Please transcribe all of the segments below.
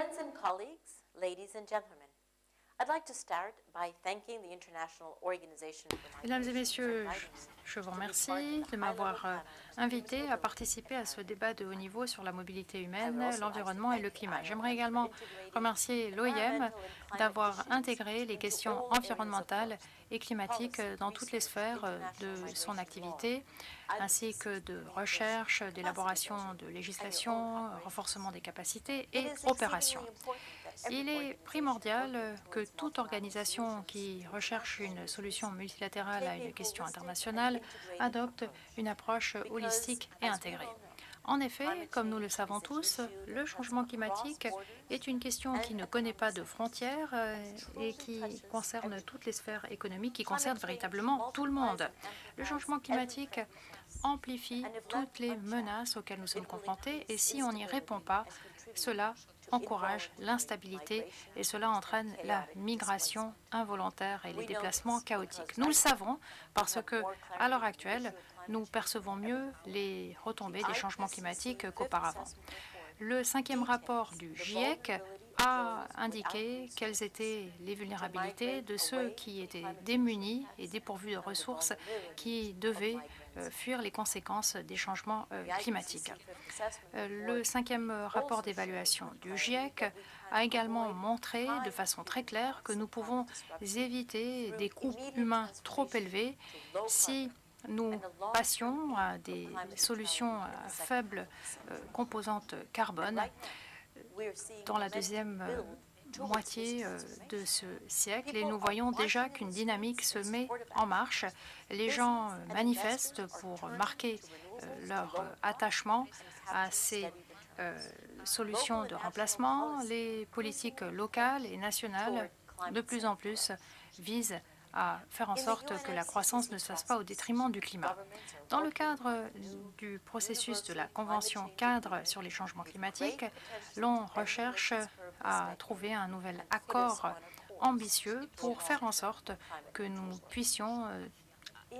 Friends and colleagues, ladies and gentlemen, Mesdames et messieurs, je vous remercie de m'avoir euh, invité à participer à ce débat de haut niveau sur la mobilité humaine, l'environnement et le climat. J'aimerais également remercier l'OIM d'avoir intégré les questions environnementales et climatiques dans toutes les sphères euh, de son activité, ainsi que de recherche, d'élaboration de législation, renforcement des capacités et opérations. Il est primordial que toute organisation qui recherche une solution multilatérale à une question internationale adopte une approche holistique et intégrée. En effet, comme nous le savons tous, le changement climatique est une question qui ne connaît pas de frontières euh, et qui concerne toutes les sphères économiques, qui concerne véritablement tout le monde. Le changement climatique amplifie toutes les menaces auxquelles nous sommes confrontés et si on n'y répond pas, cela encourage l'instabilité et cela entraîne la migration involontaire et les déplacements chaotiques. Nous le savons parce que, à l'heure actuelle, nous percevons mieux les retombées des changements climatiques qu'auparavant. Le cinquième rapport du GIEC a indiqué quelles étaient les vulnérabilités de ceux qui étaient démunis et dépourvus de ressources qui devaient fuir les conséquences des changements euh, climatiques. Euh, Le cinquième rapport d'évaluation du GIEC a également montré de façon très claire que nous pouvons éviter des coûts humains trop élevés si nous passions à des solutions à faible euh, composante carbone dans la deuxième euh, moitié euh, de ce siècle et nous voyons déjà qu'une dynamique se met en marche. Les gens euh, manifestent pour marquer euh, leur attachement à ces solutions de remplacement. Les politiques locales et nationales, de plus en plus, visent à faire en sorte que la croissance ne se fasse pas au détriment du climat. Dans le cadre du processus de la Convention cadre sur les changements climatiques, l'on recherche à trouver un nouvel accord ambitieux pour faire en sorte que nous puissions euh,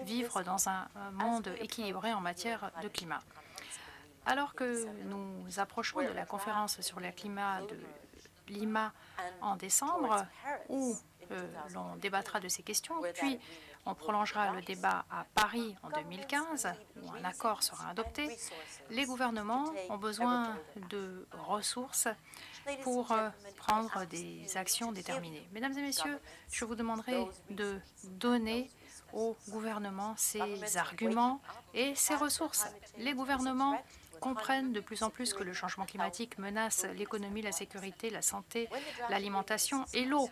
vivre dans un monde équilibré en matière de climat. Alors que nous approchons de la conférence sur le climat de Lima en décembre, où l'on débattra de ces questions, puis on prolongera le débat à Paris en 2015, où un accord sera adopté, les gouvernements ont besoin de ressources pour euh, prendre des actions déterminées. Mesdames et messieurs, je vous demanderai de donner au gouvernement ses arguments et ses ressources. Les gouvernements comprennent de plus en plus que le changement climatique menace l'économie, la sécurité, la santé, l'alimentation et l'eau.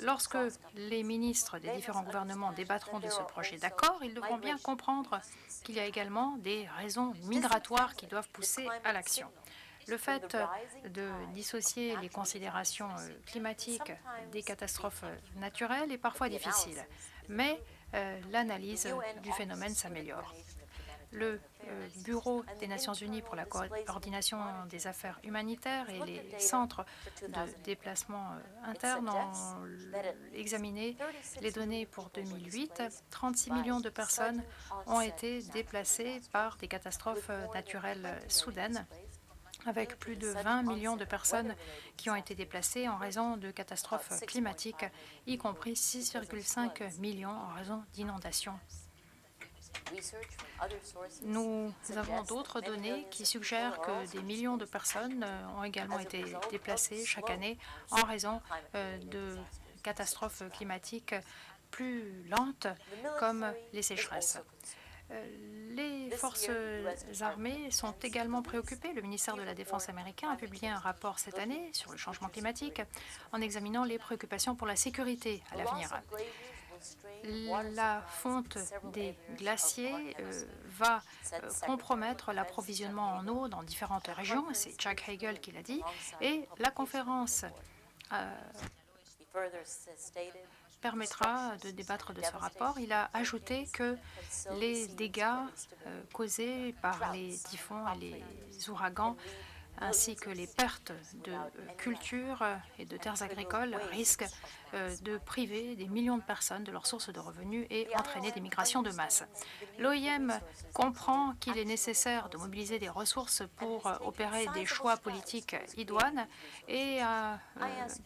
Lorsque les ministres des différents gouvernements débattront de ce projet d'accord, ils devront bien comprendre qu'il y a également des raisons migratoires qui doivent pousser à l'action. Le fait de dissocier les considérations euh, climatiques des catastrophes euh, naturelles est parfois difficile, mais euh, l'analyse du phénomène s'améliore. Le euh, Bureau des Nations Unies pour la coordination des affaires humanitaires et les centres de déplacement euh, interne ont examiné les données pour 2008. 36 millions de personnes ont été déplacées par des catastrophes euh, naturelles soudaines avec plus de 20 millions de personnes qui ont été déplacées en raison de catastrophes climatiques, y compris 6,5 millions en raison d'inondations. Nous avons d'autres données qui suggèrent que des millions de personnes euh, ont également été déplacées chaque année en raison euh, de catastrophes climatiques plus lentes comme les sécheresses. Euh, Les forces armées sont également préoccupées. Le ministère de la Défense américain a publié un rapport cette année sur le changement climatique en examinant les préoccupations pour la sécurité à l'avenir. La fonte des glaciers euh, va euh, compromettre l'approvisionnement en eau dans différentes régions, c'est Chuck Hagel qui l'a dit, et la conférence euh, permettra de débattre de ce rapport. Il a ajouté que les dégâts causés par les typhons et les ouragans ainsi que les pertes de culture et de terres agricoles risquent de priver des millions de personnes de leurs sources de revenus et entraîner des migrations de masse. L'OIM comprend qu'il est nécessaire de mobiliser des ressources pour opérer des choix politiques idoines et a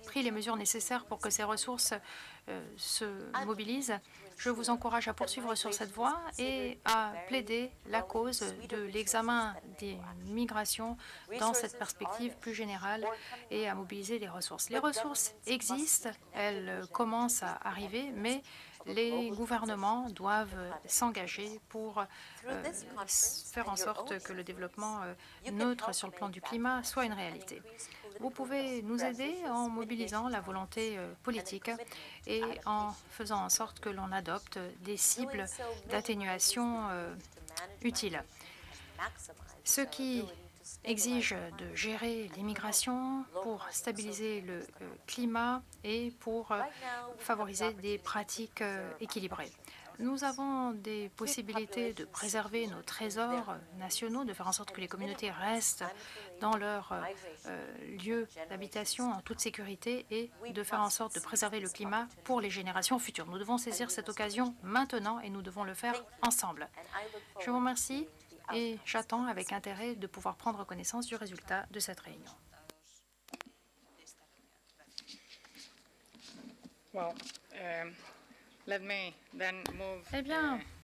pris les mesures nécessaires pour que ces ressources se mobilisent je vous encourage à poursuivre sur cette voie et à plaider la cause de l'examen des migrations dans cette perspective plus générale et à mobiliser les ressources. Les ressources existent, elles commencent à arriver, mais les gouvernements doivent s'engager pour euh, faire en sorte que le développement euh, neutre sur le plan du climat soit une réalité. Vous pouvez nous aider en mobilisant la volonté euh, politique et en faisant en sorte que l'on adopte des cibles d'atténuation euh, utiles. Ce qui exige de gérer l'immigration pour stabiliser le euh, climat et pour favoriser des pratiques équilibrées. Nous avons des possibilités de préserver nos trésors nationaux, de faire en sorte que les communautés restent dans leur euh, lieu d'habitation en toute sécurité et de faire en sorte de préserver le climat pour les générations futures. Nous devons saisir cette occasion maintenant et nous devons le faire ensemble. Je vous remercie et j'attends avec intérêt de pouvoir prendre connaissance du résultat de cette réunion. Um, eh bien,